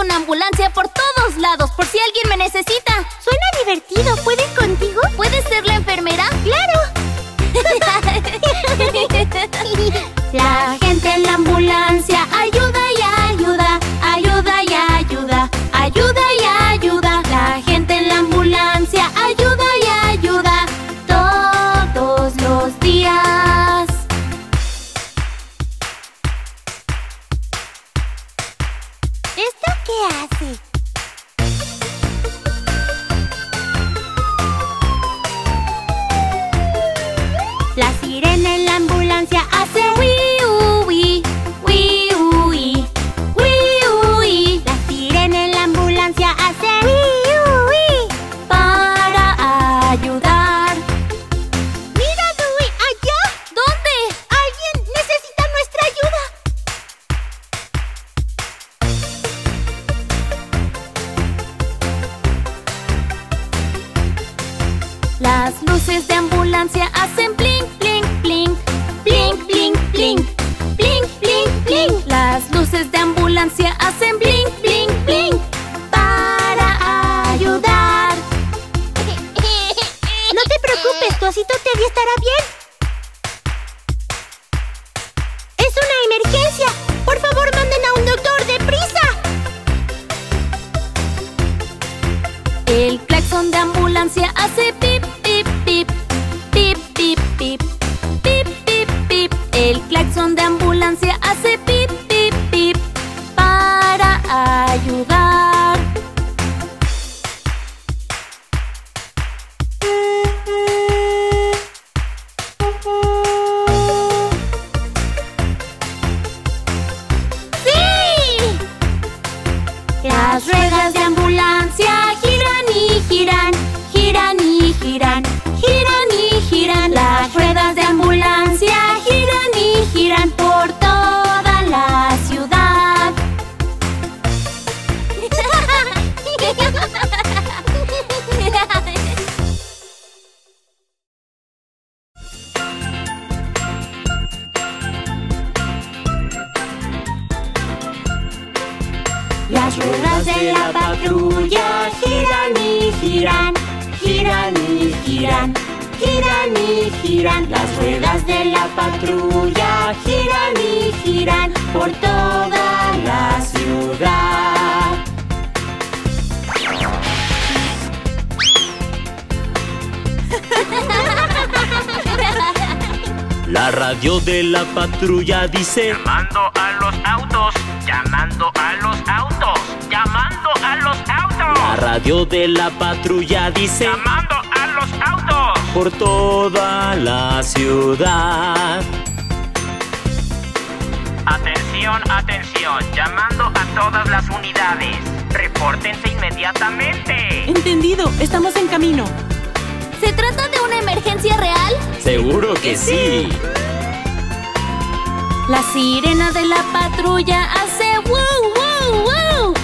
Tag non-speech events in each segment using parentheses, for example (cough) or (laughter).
una ambulancia por todos lados por si alguien me necesita. Suena divertido, pueden Las luces de ambulancia hacen blink, blink, blink. Blink, blink, blink. Blink, blink, blink. Las luces de ambulancia hacen blink, blink, blink. Para ayudar. (laughs) No te preocupes, tu osito Teddy estará bien. Giran y giran, giran y giran. Las ruedas de la patrulla giran y giran por toda la ciudad. La radio de la patrulla dice Llamando a los autos, llamando a los autos, llamando a los La autos, radio de la patrulla dice llamando a los autos. Por toda la ciudad. Atención, atención, llamando a todas las unidades. Repórtense inmediatamente. Entendido, estamos en camino. ¿Se trata de una emergencia real? Seguro que sí. La sirena de la patrulla hace wow, wow, wow.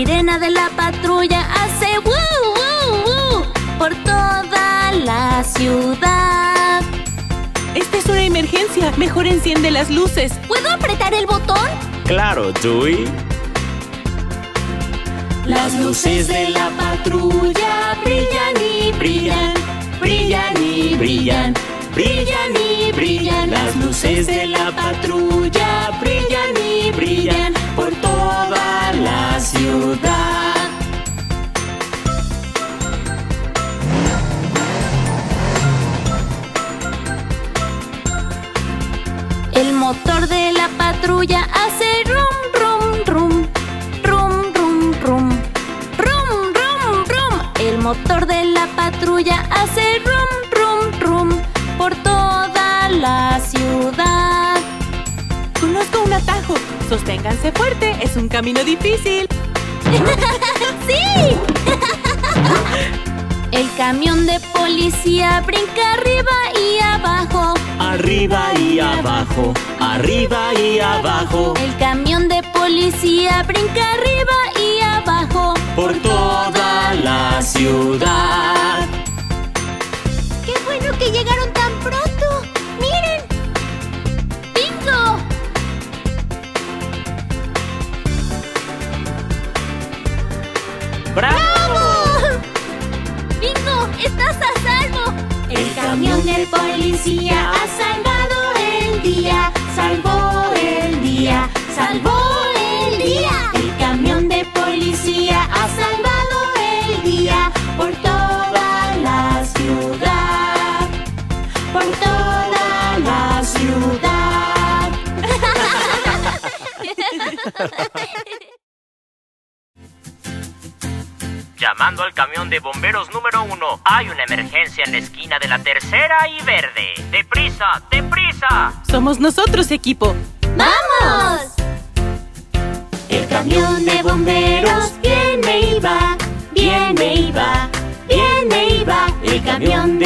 Sirena de la patrulla hace wow, wow, wow. Por toda la ciudad. Esta es una emergencia. Mejor enciende las luces. ¿Puedo apretar el botón? Claro, Dewey. Las luces de la patrulla brillan y brillan, brillan y brillan, brillan y brillan. Las luces de la patrulla brillan y motor de la patrulla hace rum, rum, rum, rum, rum, rum, rum, rum, rum. El motor de la patrulla hace rum, rum, rum por toda la ciudad. Conozco un atajo. Sosténganse fuerte. Es un camino difícil. (laughs) ¡Sí! (laughs) El camión de policía brinca arriba y abajo. Arriba y abajo, arriba y abajo, El camión de policía brinca arriba y abajo. por toda la ciudad. Llamando al camión de bomberos número uno. Hay una emergencia en la esquina de la tercera y verde. ¡Deprisa! ¡Deprisa! Somos nosotros, equipo. ¡Vamos! El camión de bomberos viene y va, viene y va, viene y va. El camión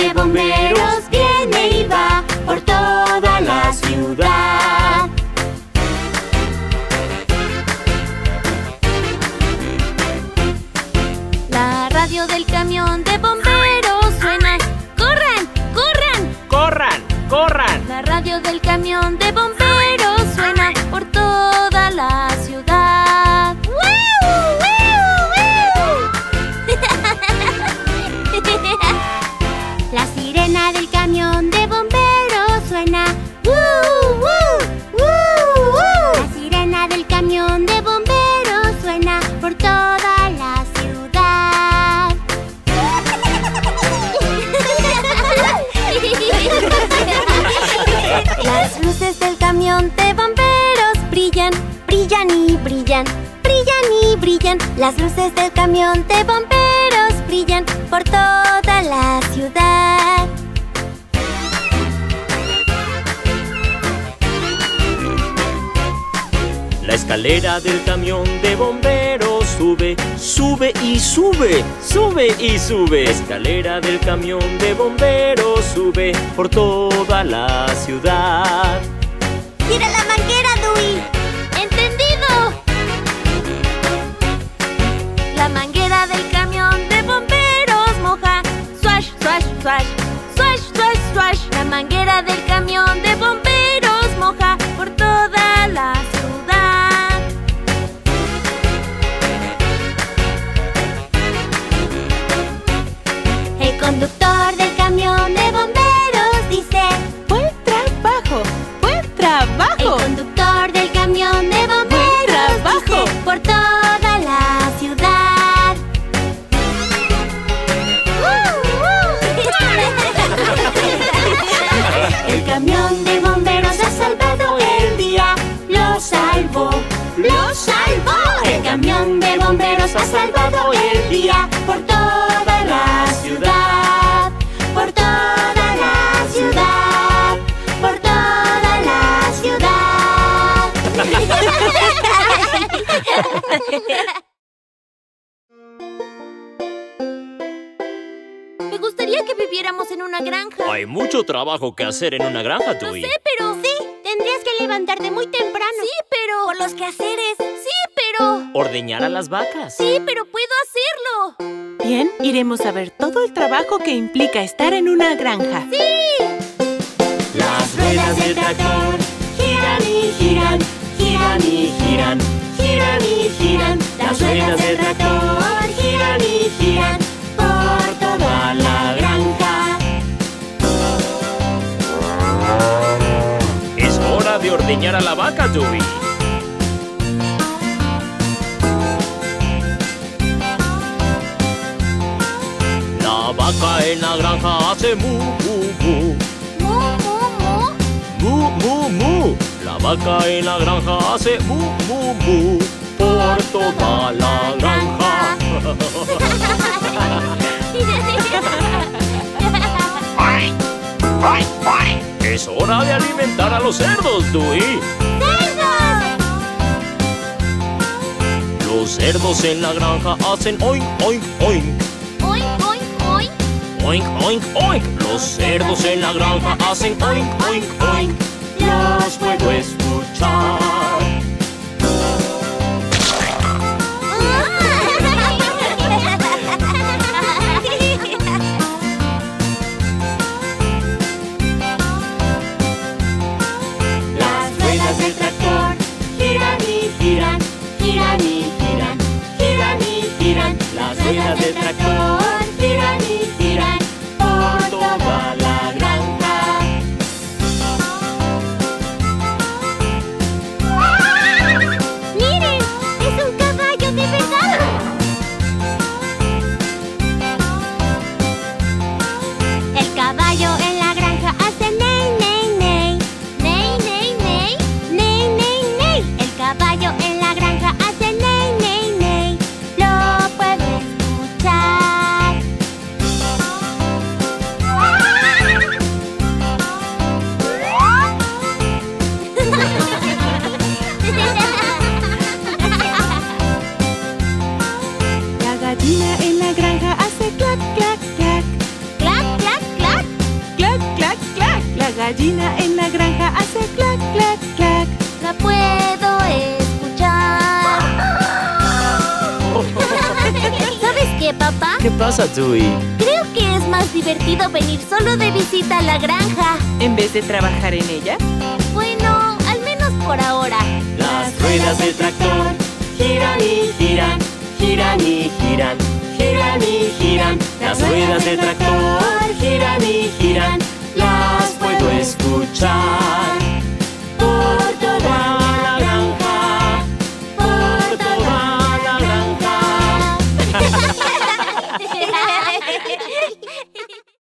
brillan. Las luces del camión de bomberos brillan por toda la ciudad. La escalera del camión de bomberos sube, sube y sube, sube y sube. Escalera del camión de bomberos sube por toda la ciudad. ¡Tira la manguera, Dewey! Del camión de bomberos moja. Swash, swash, swash. Swash, swash, swash. La manguera del camión de bomberos moja por bomberos ha salvado el día por toda la ciudad, por toda la ciudad, por toda la ciudad. Me gustaría que viviéramos en una granja. Hay mucho trabajo que hacer en una granja, Tui. Sí, pero... Sí, tendrías que levantarte muy temprano. Sí, pero... Por los quehaceres. Sí, pero... Ordeñar a las vacas. Sí, pero puedo hacerlo. Bien, iremos a ver todo el trabajo que implica estar en una granja. Las ruedas del tractor giran y giran, giran y giran, giran y giran. Las ruedas del tractor giran y giran por toda la granja. Es hora de ordeñar a la vaca, Tui. Vaca en la granja hace mu, mu, mu. Mu, mu, mu. Mu, mu, mu. La vaca en la granja hace mu, mu, mu. Por toda la granja. (laughs) Es hora de alimentar a los cerdos, Dewey. Los cerdos en la granja hacen. Oink, oink, oink. Oink, oink, oink. Los cerdos en la granja hacen oink, oink, oink. Los puedo escuchar. Gallina en la granja hace clac, clac, clac. La puedo escuchar. (laughs) ¿Sabes qué, papá? ¿Qué pasa, Tui? Creo que es más divertido venir solo de visita a la granja. En vez de trabajar en ella, Bueno, al menos por ahora. Las ruedas del tractor giran y giran, giran y giran, giran y giran. Las ruedas del tractor giran y giran, escuchar.